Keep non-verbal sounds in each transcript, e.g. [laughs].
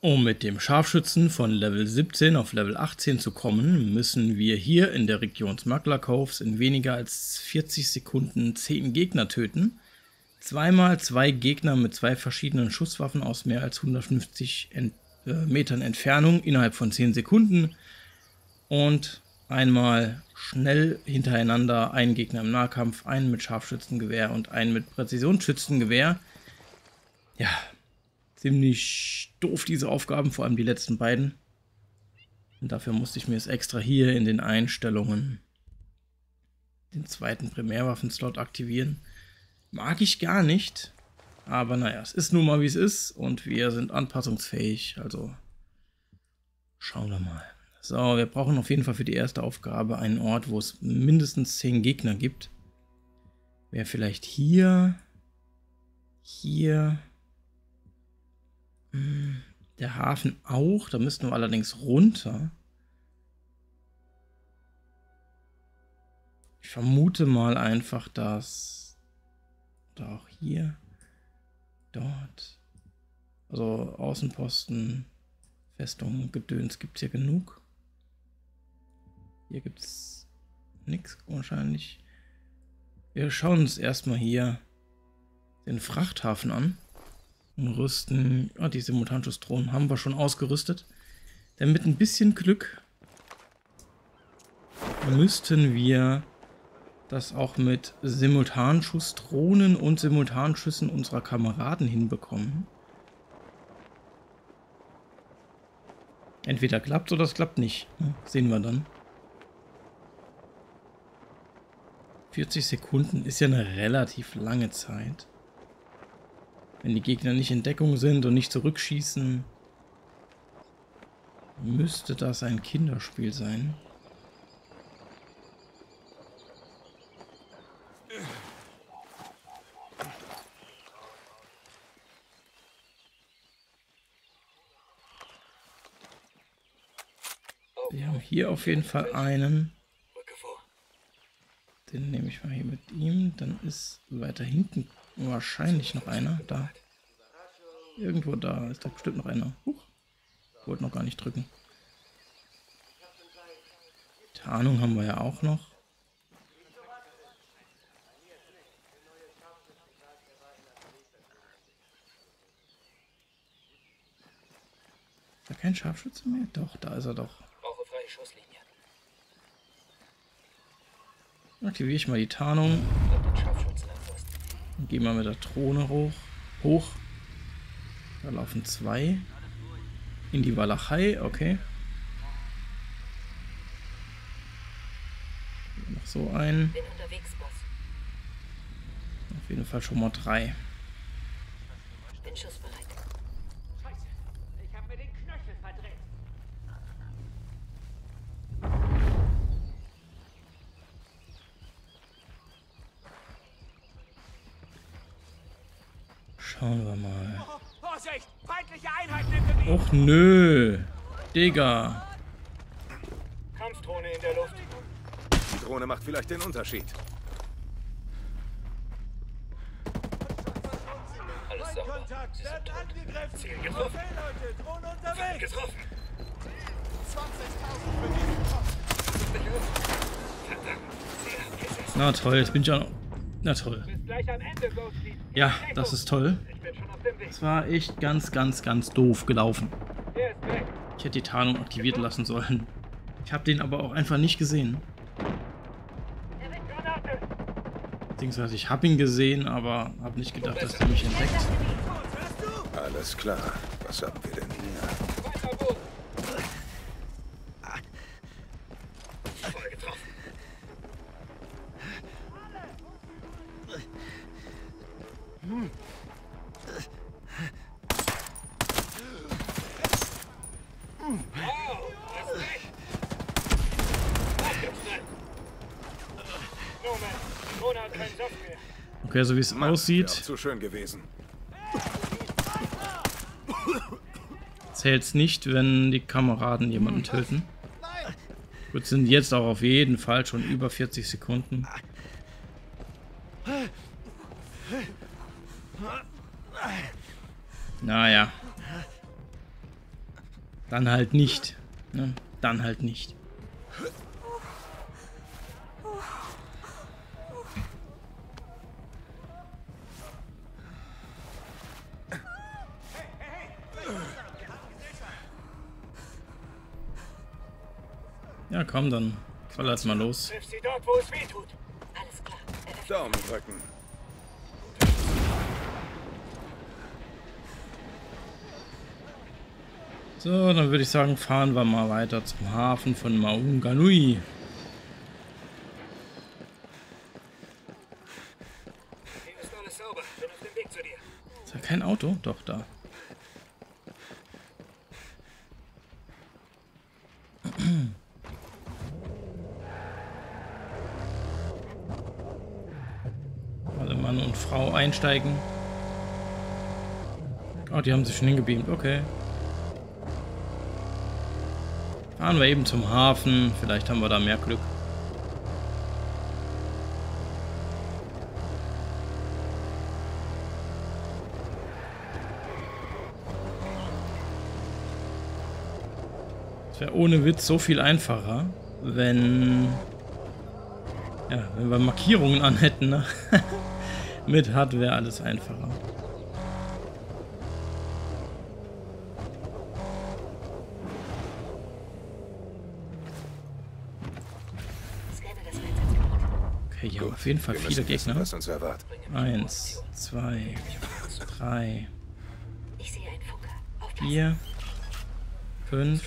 Um mit dem Scharfschützen von Level 17 auf Level 18 zu kommen, müssen wir hier in der Region Smuggler in weniger als 40 Sekunden 10 Gegner töten. Zweimal zwei Gegner mit zwei verschiedenen Schusswaffen aus mehr als 150 Ent äh, Metern Entfernung innerhalb von 10 Sekunden. Und einmal schnell hintereinander einen Gegner im Nahkampf, einen mit Scharfschützengewehr und einen mit Präzisionsschützengewehr. Ja, ziemlich doof, diese Aufgaben, vor allem die letzten beiden. Und dafür musste ich mir es extra hier in den Einstellungen den zweiten Primärwaffenslot aktivieren. Mag ich gar nicht. Aber naja, es ist nun mal wie es ist und wir sind anpassungsfähig. Also schauen wir mal. So, wir brauchen auf jeden Fall für die erste Aufgabe einen Ort, wo es mindestens 10 Gegner gibt. Wäre vielleicht hier, hier hm, der Hafen auch. Da müssten wir allerdings runter. Ich vermute mal einfach, dass da auch hier, dort, also Außenposten, Festung, Gedöns gibt es hier genug. Hier gibt es nichts wahrscheinlich. Wir schauen uns erstmal hier den Frachthafen an rüsten. Ah, die Simultanschussdrohnen haben wir schon ausgerüstet. Denn mit ein bisschen Glück müssten wir das auch mit Simultanschussdrohnen und Simultanschüssen unserer Kameraden hinbekommen. Entweder klappt oder es klappt nicht. Sehen wir dann. 40 Sekunden ist ja eine relativ lange Zeit. Wenn die Gegner nicht in Deckung sind und nicht zurückschießen, müsste das ein Kinderspiel sein. Wir haben hier auf jeden Fall einen. Den nehme ich mal hier mit ihm. Dann ist weiter hinten wahrscheinlich noch einer. Da. Irgendwo da ist da bestimmt noch einer. Huch. Wollte noch gar nicht drücken. Tarnung haben wir ja auch noch. Ist da kein Scharfschütze mehr? Doch, da ist er doch. Brauche freie Schusslinie. Aktiviere ich mal die Tarnung. Gehen wir mit der Drohne hoch. hoch. Da laufen zwei. In die Walachei, okay. Noch so ein. Auf jeden Fall schon mal drei. Bin schussbereit. Schauen wir mal. Och nö. Digga. Kampfdrohne in der Luft. Die Drohne macht vielleicht den Unterschied. Alles sauber. Ziel getroffen. Drohne getroffen. 20.000 Na toll, jetzt bin ich auch noch... Na toll. Ja, das ist toll. Das war echt ganz, ganz, ganz doof gelaufen. Ich hätte die Tarnung aktiviert lassen sollen. Ich habe den aber auch einfach nicht gesehen. Beziehungsweise ich habe ihn gesehen, aber habe nicht gedacht, dass er mich entdeckt. Alles klar. Was haben wir denn hier? Okay, so wie es aussieht. Zu schön gewesen. Zählt es nicht, wenn die Kameraden jemanden töten. Gut, sind jetzt auch auf jeden Fall schon über 40 Sekunden. Naja. Dann halt nicht. Ne? Dann halt nicht. Ja, komm, dann fall erst mal los. Triff sie dort, wo es weh tut. Alles klar. Daumen drücken. So, dann würde ich sagen, fahren wir mal weiter zum Hafen von Maunganui. Hier ist alles sauber. Bin auf dem Weg zu dir. Ist da kein Auto? Doch, da. Alle Mann und Frau einsteigen. Oh, die haben sich schon hingebeamt. Okay. Fahren wir eben zum Hafen. Vielleicht haben wir da mehr Glück. Es wäre ohne Witz so viel einfacher, wenn. Ja, wenn wir Markierungen an hätten. Ne? [laughs] Mit HUD wäre alles einfacher. Okay, hier haben auf jeden Fall Wir viele müssen wissen, Gegner. was uns erwartet. Eins, zwei, drei, vier, fünf,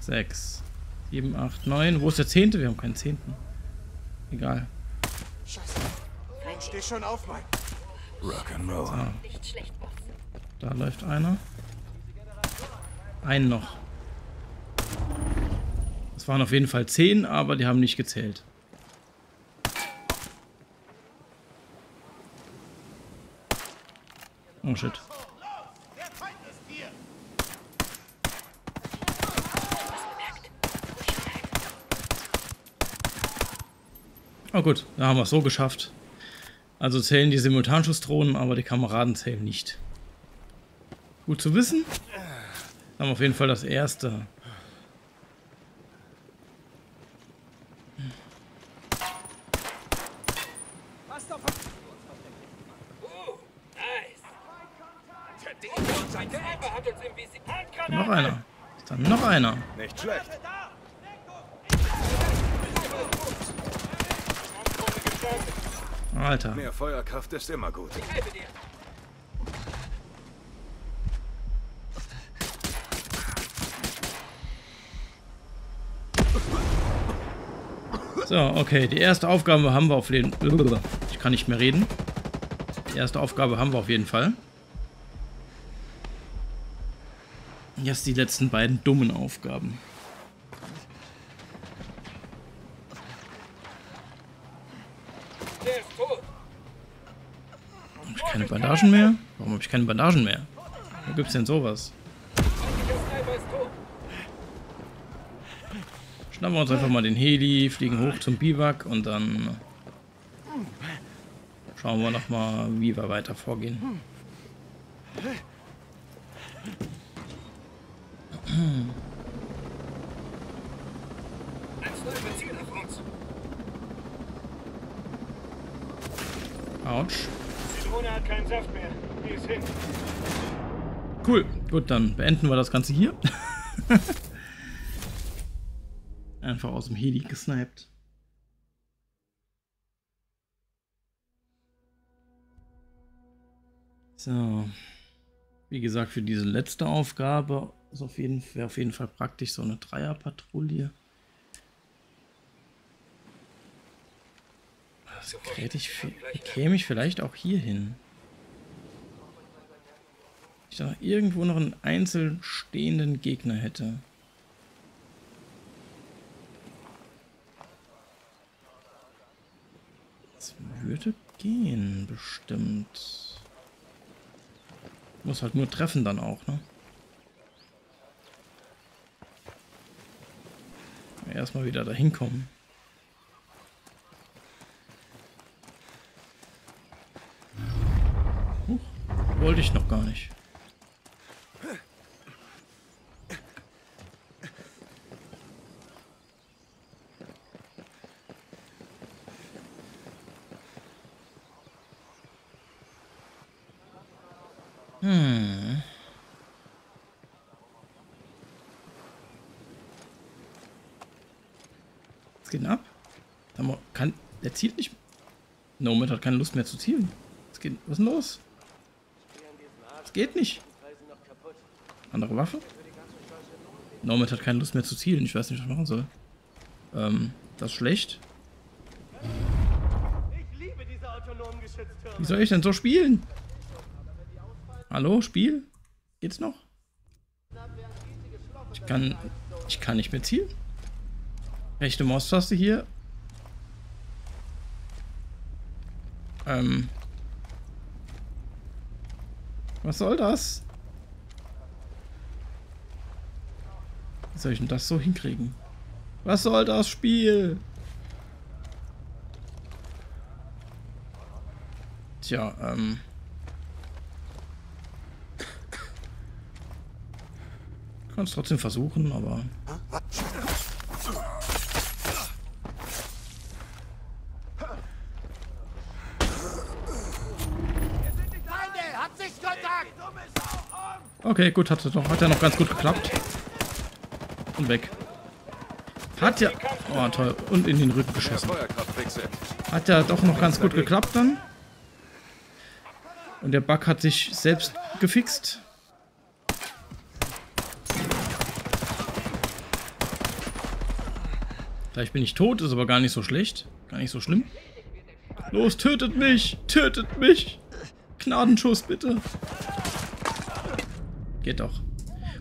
sechs, sieben, acht, neun. Wo ist der zehnte? Wir haben keinen zehnten. Egal. Steh schon auf, Mike. Rock'n'Roll. Boss. Da läuft einer. Einen noch. Es waren auf jeden Fall zehn, aber die haben nicht gezählt. Oh shit. Oh gut, da haben wir es so geschafft. Also zählen die Simultanschussdrohnen, aber die Kameraden zählen nicht. Gut zu wissen. Haben auf jeden Fall das erste. Noch einer. Dann noch einer. Nicht schlecht. Alter. Mehr Feuerkraft ist immer gut. Ich helfe dir. So, okay. Die erste Aufgabe haben wir auf jeden Fall. Ich kann nicht mehr reden. Die erste Aufgabe haben wir auf jeden Fall. Jetzt die letzten beiden dummen Aufgaben. Der ist tot. Hab ich keine Bandagen mehr? Warum habe ich keine Bandagen mehr? Wo gibt's denn sowas? Schnappen wir uns einfach mal den Heli, fliegen hoch zum Biwak und dann schauen wir noch mal, wie wir weiter vorgehen. Autsch. Die Drohne hat keinen Saft mehr. Die ist hin. Cool. Gut, dann beenden wir das Ganze hier. Einfach aus dem Heli gesniped. So. Wie gesagt, für diese letzte Aufgabe wäre auf jeden Fall praktisch so eine Dreierpatrouille. Käme ich, vi- käme ich vielleicht auch hier hin. Ich da irgendwo noch einen einzeln stehenden Gegner hätte. Das würde gehen, bestimmt. Muss halt nur treffen dann auch, ne? Erstmal wieder dahin kommen. wollte ich noch gar nicht. Hm. Geht ab? Kann, er zielt nicht. Nomad hat keine Lust mehr zu zielen. Was, geht, was ist denn los? Geht nicht. Andere Waffe? Nomad hat keine Lust mehr zu zielen. Ich weiß nicht, was ich machen soll. Ähm, das ist schlecht. Wie soll ich denn so spielen? Hallo, Spiel? Geht's noch? Ich kann. Ich kann nicht mehr zielen. Rechte Maustaste hier. Ähm. Was soll das? Wie soll ich denn das so hinkriegen? Was soll das Spiel? Tja, ähm. Kann es trotzdem versuchen, aber. Feinde, hat sich Kontakt! Okay, gut, hat, doch, hat ja noch ganz gut geklappt. Und weg. Hat ja. Oh, toll. Und in den Rücken geschossen. Hat ja doch noch ganz gut geklappt dann. Und der Bug hat sich selbst gefixt. Vielleicht bin ich tot, ist aber gar nicht so schlecht. Gar nicht so schlimm. Los, tötet mich! Tötet mich! Gnadenschuss, bitte! Geht doch.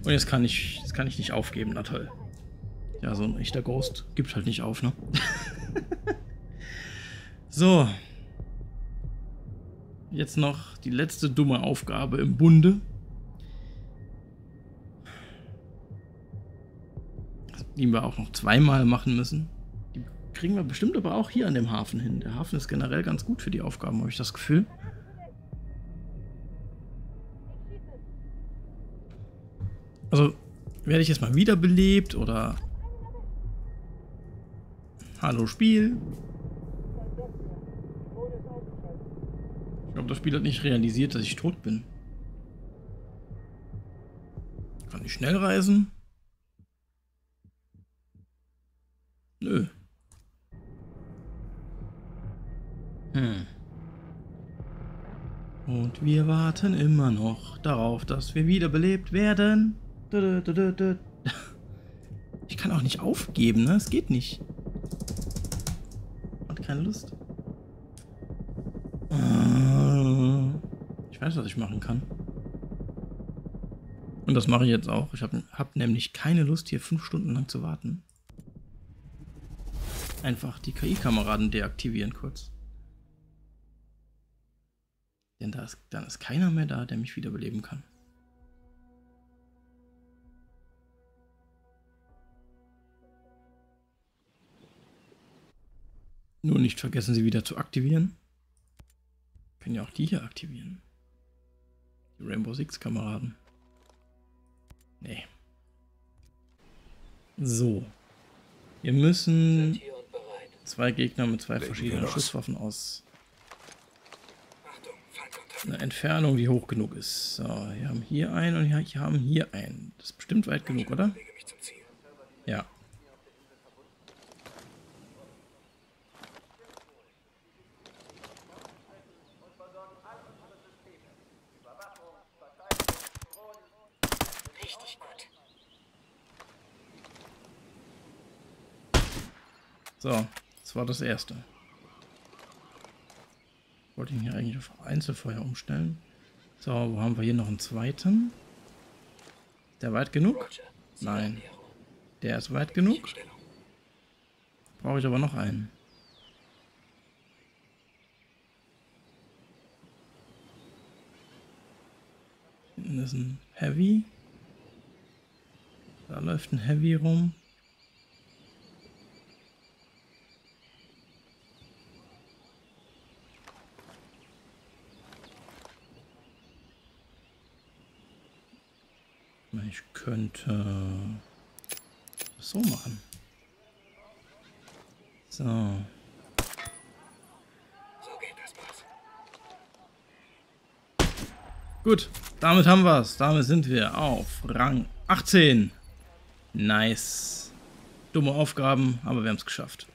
Und jetzt kann ich, jetzt kann ich nicht aufgeben, na toll. Ja, so ein echter Ghost gibt halt nicht auf, ne? [laughs] so. Jetzt noch die letzte dumme Aufgabe im Bunde. Die wir auch noch zweimal machen müssen. Die kriegen wir bestimmt aber auch hier an dem Hafen hin. Der Hafen ist generell ganz gut für die Aufgaben, habe ich das Gefühl. Also, werde ich jetzt mal wiederbelebt oder... Hallo Spiel. Ich glaube, das Spiel hat nicht realisiert, dass ich tot bin. Kann ich schnell reisen? Nö. Hm. Und wir warten immer noch darauf, dass wir wiederbelebt werden. [laughs] Ich kann auch nicht aufgeben, ne? Es geht nicht. Hat keine Lust. Ich weiß, was ich machen kann. Und das mache ich jetzt auch. Ich habe hab nämlich keine Lust, hier fünf Stunden lang zu warten. Einfach die KI-Kameraden deaktivieren kurz. Denn da ist, dann ist keiner mehr da, der mich wiederbeleben kann. Nur nicht vergessen, sie wieder zu aktivieren. Können ja auch die hier aktivieren. Die Rainbow Six Kameraden. Nee. So. Wir müssen Hier zwei Gegner mit zwei verschiedenen. Schusswaffen aus einer Entfernung, die hoch genug ist. So, wir haben hier einen und wir haben hier einen. Das ist bestimmt weit genug, oder? Ja. So, das war das erste. Wollte ihn hier eigentlich auf Einzelfeuer umstellen. So, wo haben wir hier noch einen zweiten? Der weit genug? Nein. Der ist weit genug. Brauche ich aber noch einen. Hinten ist ein Heavy. Da läuft ein Heavy rum. Ich könnte das so machen. So. So geht das, Boss. Gut, damit haben wir es. Damit sind wir auf Rang 18. Nice. Dumme Aufgaben, aber wir haben es geschafft.